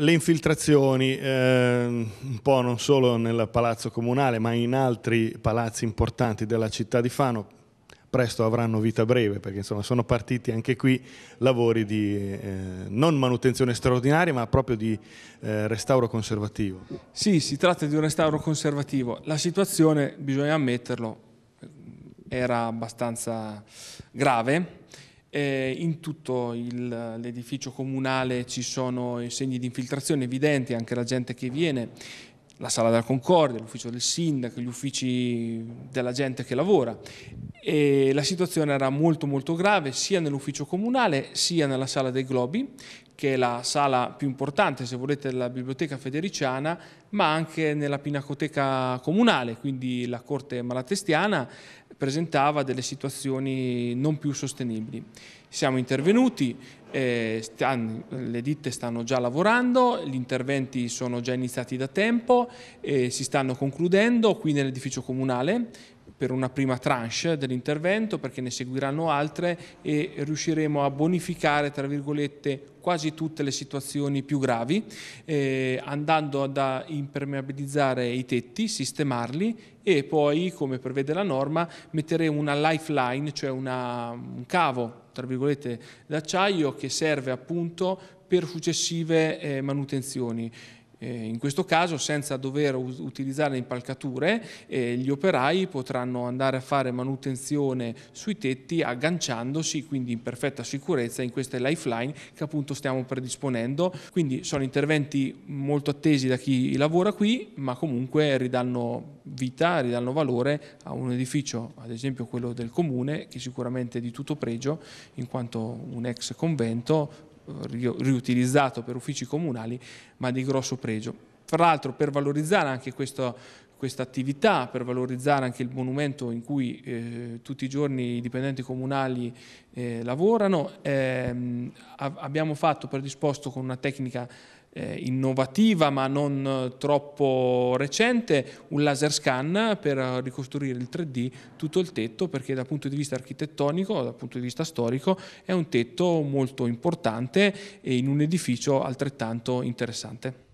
Le infiltrazioni, eh, un po' non solo nel palazzo comunale, ma in altri palazzi importanti della città di Fano, presto avranno vita breve, perché insomma sono partiti anche qui lavori di eh, non manutenzione straordinaria, ma proprio di eh, restauro conservativo. Sì, si tratta di un restauro conservativo. La situazione, bisogna ammetterlo, era abbastanza grave eh, in tutto l'edificio comunale ci sono i segni di infiltrazione evidenti, anche la gente che viene, la sala della Concordia, l'ufficio del sindaco, gli uffici della gente che lavora. E la situazione era molto molto grave sia nell'ufficio comunale sia nella sala dei Globi, che è la sala più importante, se volete, della biblioteca federiciana, ma anche nella pinacoteca comunale, quindi la corte malatestiana presentava delle situazioni non più sostenibili. Siamo intervenuti, eh, stan, le ditte stanno già lavorando, gli interventi sono già iniziati da tempo, eh, si stanno concludendo qui nell'edificio comunale, per una prima tranche dell'intervento perché ne seguiranno altre e riusciremo a bonificare tra virgolette quasi tutte le situazioni più gravi eh, andando ad impermeabilizzare i tetti, sistemarli e poi come prevede la norma metteremo una lifeline cioè una, un cavo tra virgolette d'acciaio che serve appunto per successive eh, manutenzioni in questo caso senza dover utilizzare impalcature eh, gli operai potranno andare a fare manutenzione sui tetti agganciandosi quindi in perfetta sicurezza in queste lifeline che appunto stiamo predisponendo. Quindi sono interventi molto attesi da chi lavora qui ma comunque ridanno vita, ridanno valore a un edificio ad esempio quello del comune che sicuramente è di tutto pregio in quanto un ex convento riutilizzato per uffici comunali, ma di grosso pregio. Tra l'altro per valorizzare anche questo, questa attività, per valorizzare anche il monumento in cui eh, tutti i giorni i dipendenti comunali eh, lavorano, ehm, abbiamo fatto predisposto con una tecnica eh, innovativa ma non troppo recente un laser scan per ricostruire il 3D tutto il tetto perché dal punto di vista architettonico, dal punto di vista storico è un tetto molto importante e in un edificio altrettanto interessante.